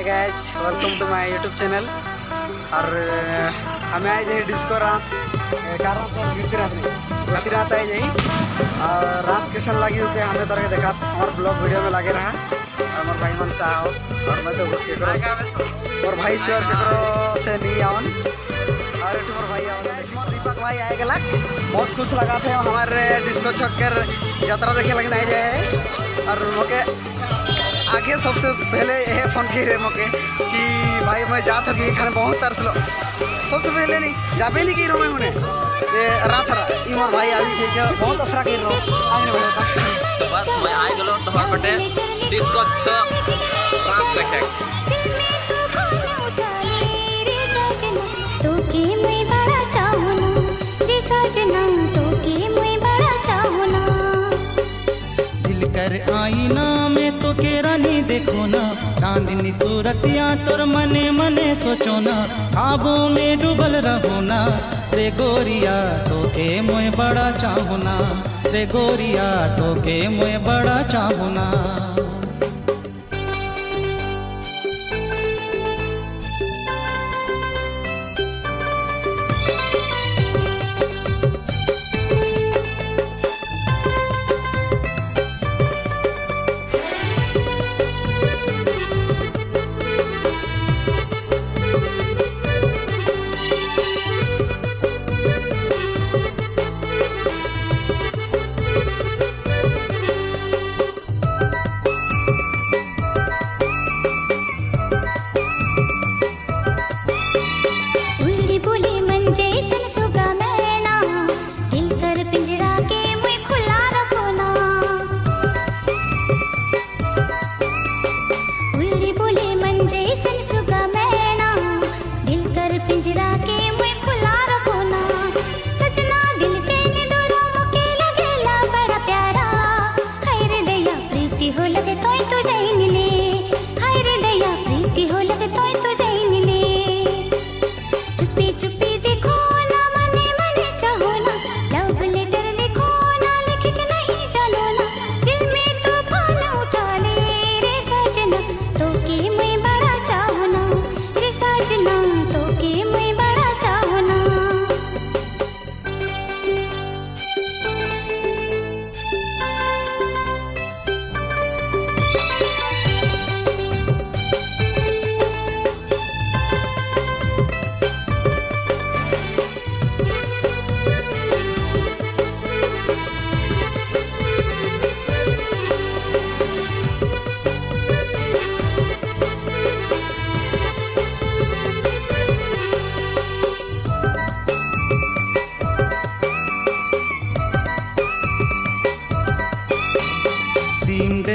Hi guys welcome to my YouTube channel और हमें आए जाए डिस्को रात। का रात और गिरती रात नहीं गिरती रात आए जाई और रात कैसन लगी होते हमें तरह के देखा? हमारे ब्लॉग वीडियो में लगे रहा। हमारे भाई मन से आओ। और मैं तो केकरो और भाई से और केकरो से नहीं आवन और एक मोर भाई आओ दीपक भाई आए गलक बहुत खुश लगा थे हमारे डिस्को छक्कर यात्रा देखे लगने आए जाए और मोके आगे सबसे पहले यह फ़ोन किए रहे मौके कि भाई मैं जात हूँ खाने बहुत तरस लो। सबसे पहले नहीं जाबे नहीं की रो मैं उन्हें? ये रात रहा इमर भाई आदमी के जो बहुत असरा कर रो। आगे नहीं बस मैं आ गलो तोहर बटे डिस्को छ रात देखे तोके मैं बड़ा चाहना रे सजना तोके रानी देखो ना। चांदनी सूरतिया तुर मने मने सोचो ना। खाबों में डूबल रहो ना। रे गोरिया तो के मुए बड़ा चाहना रे गोरिया तो के मुए बड़ा चाहना उल्ली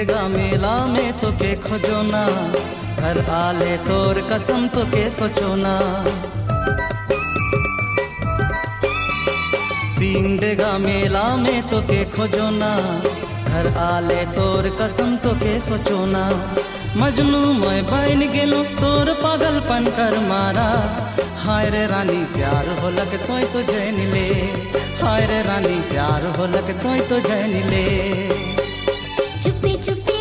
सीमडेगा मेला में तो के खोजो ना घर आले तोर कसम तो के सोचो ना सीमडेगा मेला में तो के खोजो ना घर आले तोर कसम तो के सोचो ना मजनू मैं बन गेलो तोर पागलपन कर मारा। हाय रे रानी, प्यार हो लग तोय तो जैन ले। हाय रे रानी, प्यार हो लग तोय तो जैन ले। चुप्पी चुप्पी